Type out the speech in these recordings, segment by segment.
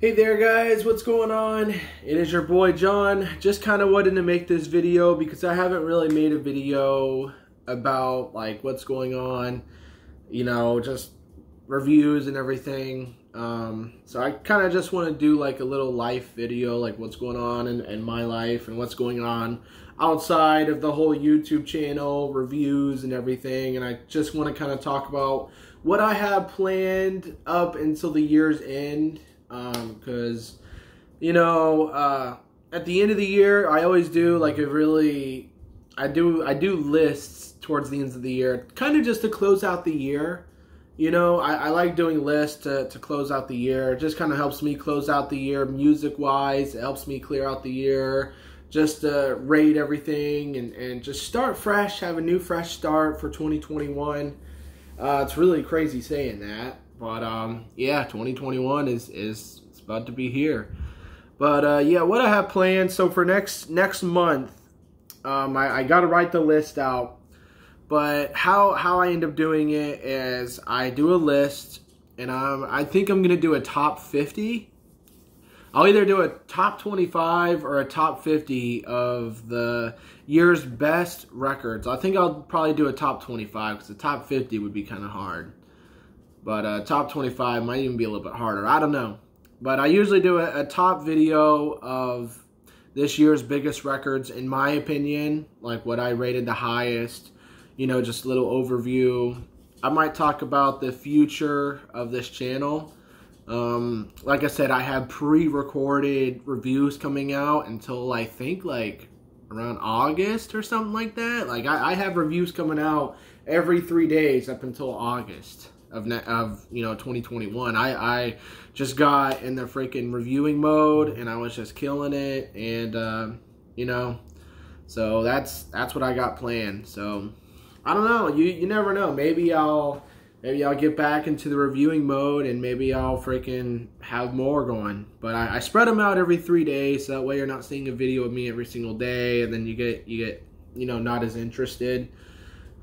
Hey there guys, what's going on? It is your boy John. Just kind of wanted to make this video because I haven't really made a video about like what's going on, you know, just reviews and everything. Um, so I kind of just want to do like a little life video, like what's going on in, in my life and what's going on outside of the whole YouTube channel, reviews and everything. And I just want to kind of talk about what I have planned up until the year's end because um, you know uh, at the end of the year I always do like a really I do I do lists towards the ends of the year kind of just to close out the year. You know I, I like doing lists to, to close out the year. It just kind of helps me close out the year music wise it helps me clear out the year just uh, rate everything and, and just start fresh have a new fresh start for 2021 uh, it's really crazy saying that but um, yeah, 2021 is is it's about to be here. But uh, yeah, what I have planned. So for next next month, um, I, I got to write the list out. But how how I end up doing it is I do a list, and um, I think I'm gonna do a top 50. I'll either do a top 25 or a top 50 of the year's best records. I think I'll probably do a top 25 because the top 50 would be kind of hard. But uh, top 25 might even be a little bit harder. I don't know. But I usually do a, a top video of this year's biggest records, in my opinion, like what I rated the highest, you know, just a little overview. I might talk about the future of this channel. Um, like I said, I have pre-recorded reviews coming out until I think like around August or something like that. Like I, I have reviews coming out every three days up until August of of you know 2021. I I just got in the freaking reviewing mode and I was just killing it and uh, you know so that's that's what I got planned. So I don't know. You you never know. Maybe I'll maybe I'll get back into the reviewing mode and maybe I'll freaking have more going. But I, I spread them out every three days so that way you're not seeing a video of me every single day and then you get you get you know not as interested.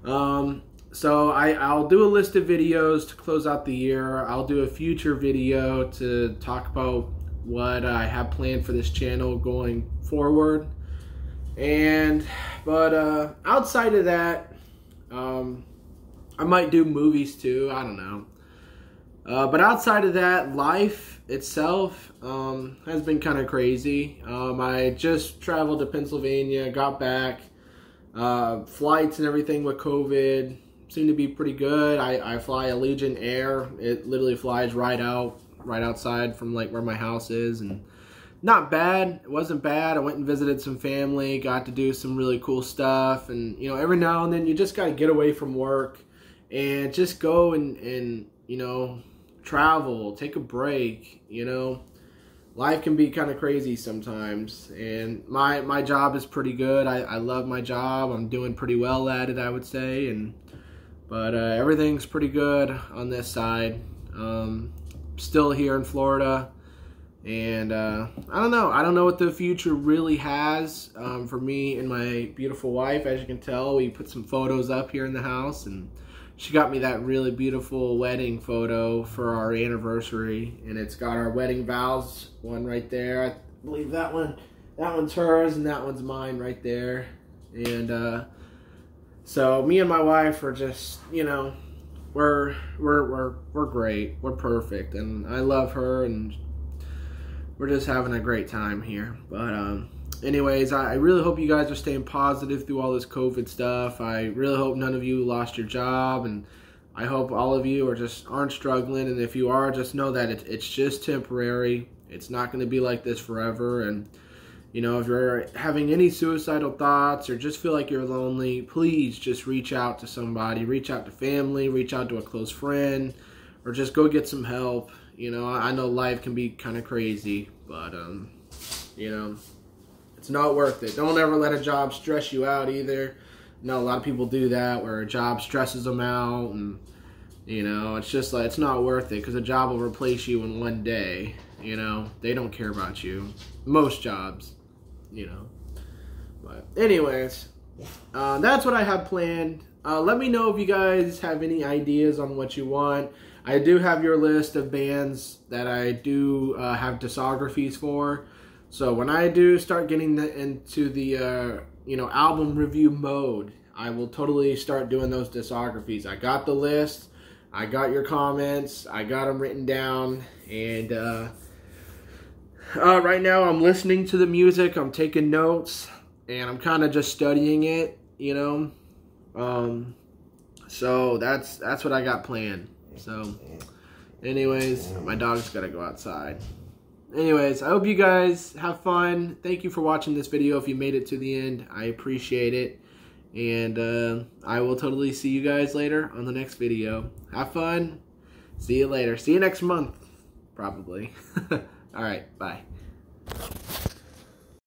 Um, so I, I'll do a list of videos to close out the year. I'll do a future video to talk about what I have planned for this channel going forward. And, but uh, outside of that, um, I might do movies too. I don't know. Uh, but outside of that, life itself um, has been kind of crazy. Um, I just traveled to Pennsylvania, got back, uh, flights and everything with COVID seem to be pretty good. I, I fly Allegiant Air. It literally flies right out, right outside from like where my house is, and not bad. It wasn't bad. I went and visited some family, got to do some really cool stuff, and you know, every now and then you just got to get away from work and just go and and you know, travel, take a break. You know, life can be kind of crazy sometimes, and my my job is pretty good. I I love my job. I'm doing pretty well at it, I would say, and but uh, everything's pretty good on this side. Um, still here in Florida. And uh, I don't know. I don't know what the future really has um, for me and my beautiful wife. As you can tell, we put some photos up here in the house. And she got me that really beautiful wedding photo for our anniversary. And it's got our wedding vows one right there. I believe that one, that one's hers and that one's mine right there. And uh, so me and my wife are just, you know, we're we're we're we're great. We're perfect, and I love her, and we're just having a great time here. But um, anyways, I, I really hope you guys are staying positive through all this COVID stuff. I really hope none of you lost your job, and I hope all of you are just aren't struggling. And if you are, just know that it, it's just temporary. It's not going to be like this forever, and you know, if you're having any suicidal thoughts or just feel like you're lonely, please just reach out to somebody. Reach out to family, reach out to a close friend, or just go get some help. You know, I know life can be kind of crazy, but, um, you know, it's not worth it. Don't ever let a job stress you out either. No, a lot of people do that where a job stresses them out and, you know, it's just like, it's not worth it because a job will replace you in one day. You know, they don't care about you. Most jobs you know. But anyways, uh, that's what I have planned. Uh, let me know if you guys have any ideas on what you want. I do have your list of bands that I do uh, have discographies for. So when I do start getting the, into the uh, you know album review mode, I will totally start doing those discographies. I got the list, I got your comments, I got them written down, and uh, right now I'm listening to the music, I'm taking notes, and I'm kind of just studying it, you know. Um, so that's that's what I got planned. So, anyways, my dog's got to go outside. Anyways, I hope you guys have fun. Thank you for watching this video. If you made it to the end, I appreciate it. And uh, I will totally see you guys later on the next video. Have fun. See you later. See you next month, probably. All right, bye.